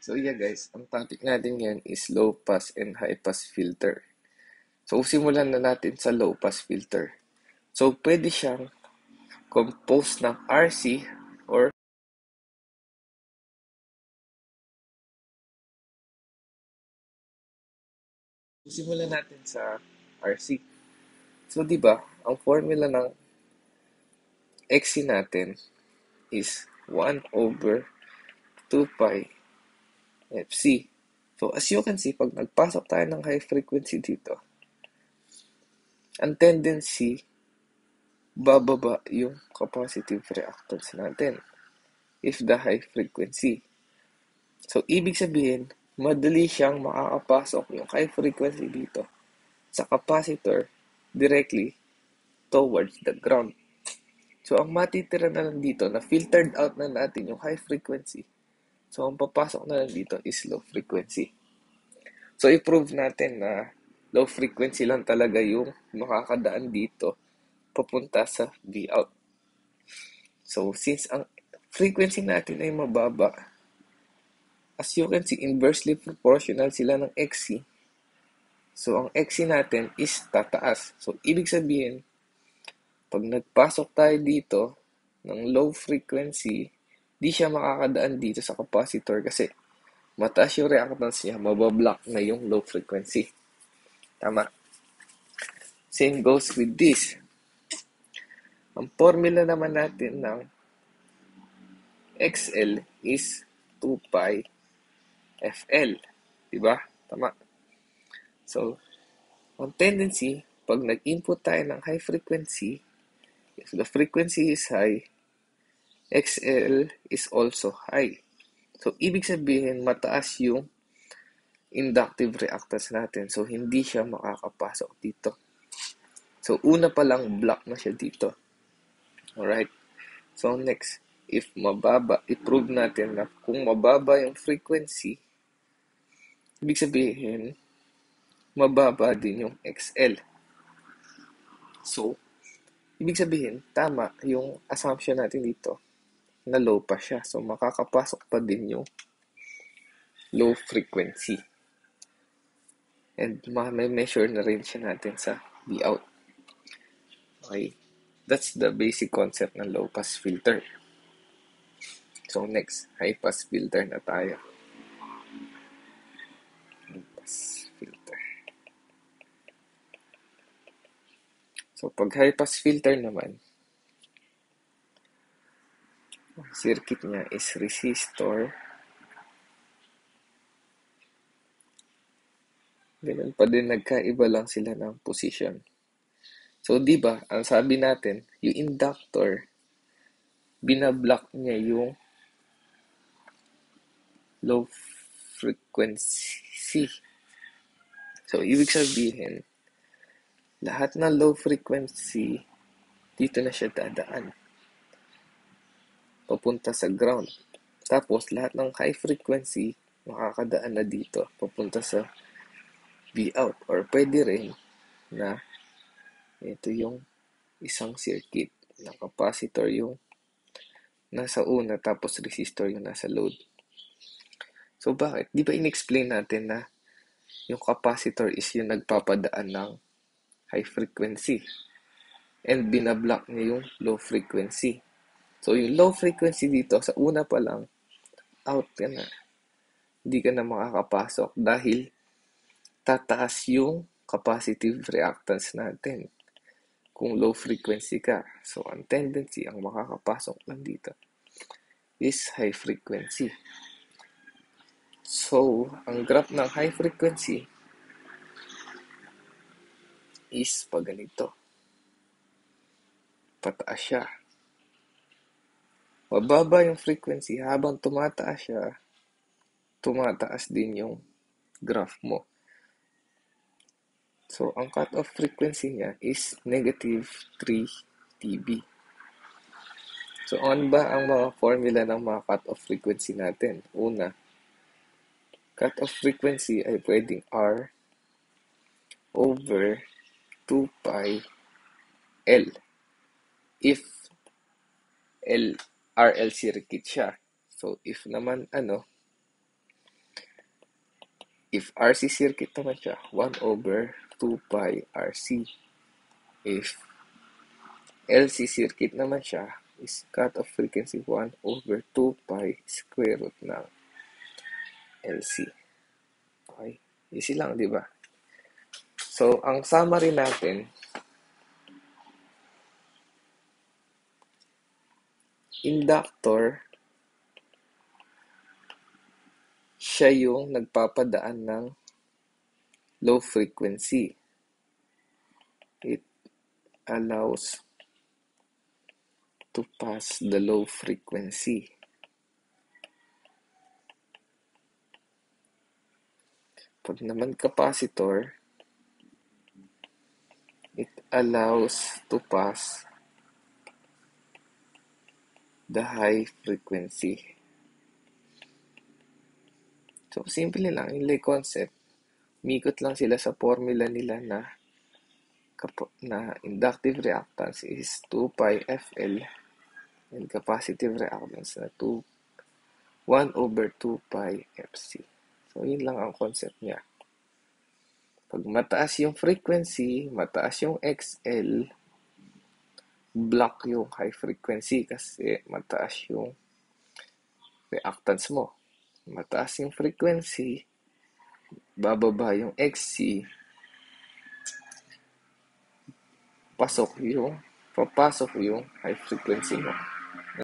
So yeah guys, ang topic natin ngayon is low pass and high pass filter. So simulan na natin sa low pass filter. So pwede siyang composed ng RC or simulan natin sa RC. So di ba, ang formula ng XC natin is 1 over 2 pi FC. So, as you can see, pag nagpasok tayo ng high frequency dito, ang tendency, bababa yung capacitive reactance natin if the high frequency. So, ibig sabihin, madali siyang makakapasok yung high frequency dito sa capacitor directly towards the ground. So, ang matitira na lang dito na filtered out na natin yung high frequency So, ang papasok na lang dito is low frequency. So, i-prove natin na low frequency lang talaga yung makakadaan dito papunta sa V out. So, since ang frequency natin ay mababa, as you can see, inversely proportional sila ng XC. So, ang XC natin is tataas. So, ibig sabihin, pag nagpasok tayo dito ng low frequency, di siya makakadaan dito sa capacitor kasi mataas yung reactance niya, mabablock na yung low frequency. Tama. Same goes with this. Ang formula naman natin ng XL is 2 pi FL. Diba? Tama. So, ang tendency, pag nag-input tayo ng high frequency, if the frequency is high, XL is also high. So, ibig sabihin, mataas yung inductive reactance natin. So, hindi siya makakapasok dito. So, una pa lang, block na siya dito. Alright? So, next, if mababa, i-prove natin na kung mababa yung frequency, ibig sabihin, mababa din yung XL. So, ibig sabihin, tama yung assumption natin dito na low pa siya. So, makakapasok pa din yung low frequency. And may measure na rin siya natin sa V out. Okay. That's the basic concept ng low pass filter. So, next, high pass filter na tayo. High pass filter. So, pag high pass filter naman, circuit niya is resistor. Ganun pa din, nagkaiba lang sila ng position. So, di ba, ang sabi natin, yung inductor, binablock niya yung low frequency. So, ibig sabihin, lahat ng low frequency, dito na siya dadaan papunta sa ground. Tapos, lahat ng high frequency, makakadaan na dito, papunta sa V out. Or pwede rin na ito yung isang circuit na capacitor yung nasa una tapos resistor yung nasa load. So bakit? Di ba in-explain natin na yung capacitor is yung nagpapadaan ng high frequency and binablock niya yung low frequency. So, yung low frequency dito, sa una pa lang, out ka na. Hindi ka na makakapasok dahil tataas yung capacitive reactance natin kung low frequency ka. So, ang tendency, ang makakapasok lang dito is high frequency. So, ang graph ng high frequency is pag ganito. Pataas siya. Mababa yung frequency habang tumataas siya, tumataas din yung graph mo. So, ang cut-off frequency niya is negative 3 dB. So, ano ba ang mga formula ng mga cut-off frequency natin? Una, cut-off frequency ay pwedeng R over 2 pi L. If L RL circuit siya. So, if naman, ano, If RC circuit naman siya, 1 over 2 pi RC. If LC circuit naman siya, is cut-off frequency 1 over 2 pi square root ng LC. Okay? Easy lang, di ba? So, ang summary natin, inductor, siya yung nagpapadaan ng low frequency. It allows to pass the low frequency. Pag naman capacitor, it allows to pass the high frequency. So, simple lang. Yung lay concept, mikot lang sila sa formula nila na na inductive reactance is 2 pi FL and capacitive reactance na 2 1 over 2 pi FC. So, yun lang ang concept niya. Pag mataas yung frequency, mataas yung XL, block yung high frequency kasi mataas yung reactance mo. Mataas yung frequency, bababa yung XC, pasok yung papasok yung high frequency mo.